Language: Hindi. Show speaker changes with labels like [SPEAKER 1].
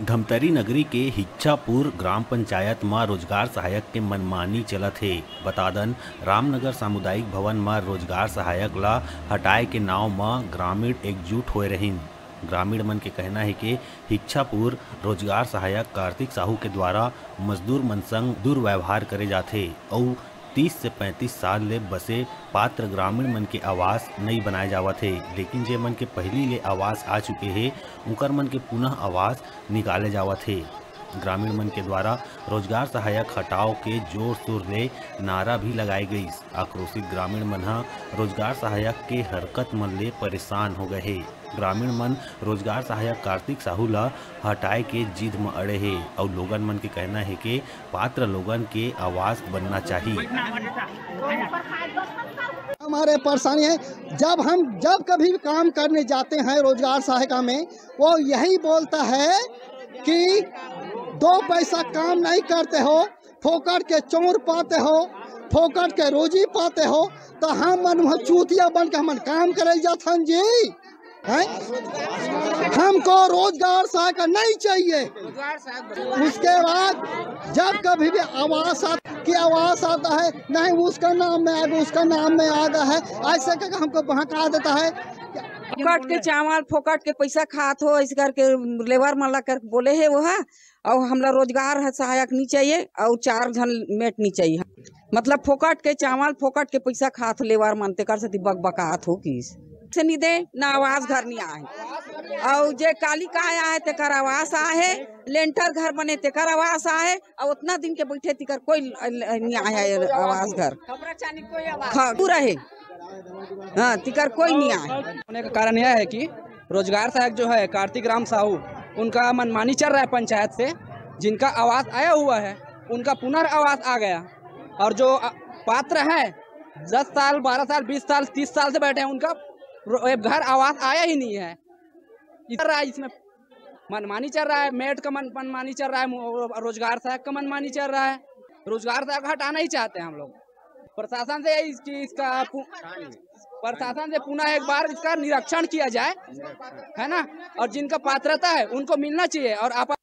[SPEAKER 1] धमतरी नगरी के हिच्छापुर ग्राम पंचायत में रोज़गार सहायक के मनमानी चलत हे। बतादन रामनगर सामुदायिक भवन में रोज़गार सहायक ला हटाए के नाव में ग्रामीण एकजुट होए रहिन। ग्रामीण मन के कहना है कि हिच्छापुर रोज़गार सहायक कार्तिक साहू के द्वारा मजदूर मन संग दुर्व्यवहार करे जाथे और 30 से 35 साल ले बसे पात्र ग्रामीण मन के आवास नहीं बनाए जावत है। लेकिन जे मन के पहली ले आवास आ चुके हैं, उनकर मन के पुनः आवास निकाले जावत है। ग्रामीण मन के द्वारा रोज़गार सहायक हटाओ के ज़ोर शोर ले नारा भी लगाई गई। आक्रोशित ग्रामीण मन ह, रोज़गार सहायक के हरकत मन ले परेशान हो गए है। ग्रामीण मन, रोज़गार सहायक कार्तिक साहू ला हटाए के जिद में अड़े है। और लोगन मन के कहना है कि पात्र लोगन के आवास बनना चाहिए।
[SPEAKER 2] हमारे परेशानी है, जब हम, जब कभी काम करने जाते हैं रोज़गार सहायता में, वो यही बोलता है कि दो पैसा काम नहीं करते हो फोकट के चोर पाते हो फोकट के रोजी पाते हो तो हम मन चूतिया बन के हम काम करे जाथन जी। है? हमको रोज़गार सहायता नहीं चाहिए। उसके बाद जब कभी भी आवास कि आवास आता है, नहीं, उसका नाम में आएगा, उसका नाम में आगा है, ऐसे करके हमको बहका देता है।
[SPEAKER 3] फोकट के चावल फोकट के पैसा खात हो इस करके लेबर मन ला कर बोले है वो और हमला रोज़गार है सहायक नहीं चाहिए और चार जन मेट नहीं चाहिए। मतलब फोकट के चावल फोकट के पैसा खात हो लेबर मन ते कर से बक बकात हो किस। से नहीं दे ना आवाज़ घर नहीं आए। और जे काली का आया है तेकर आवास आहे लेंटर घर बने तेकर आवास आहे और उतना दिन के बैठे तिकर कोई नहीं आया है आवास घर। हाँ, पूरा है हाँ तिकर कोई नहीं आए
[SPEAKER 4] होने का कारण यह है कि रोज़गार सहायक जो है, कार्तिक राम साहू, उनका मनमानी चल रहा है पंचायत से। जिनका आवास आया हुआ है, उनका पुनर्वास आ गया। और जो पात्र है, दस साल, बारह साल, बीस साल, तीस साल से बैठे हैं, उनका घर आवास आया ही नहीं है। चल रहा है, इसमें मनमानी चल रहा है, मेट का मन, मनमानी चल रहा है रोज़गार सहायक का मनमानी चल रहा है। रोज़गार सहायक हटाना ही चाहते हैं हम लोग। प्रशासन से इस चीज़ का प्रशासन से पुनः एक बार इसका निरीक्षण किया जाए है ना? और जिनका पात्रता है उनको मिलना चाहिए और आप